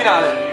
finale.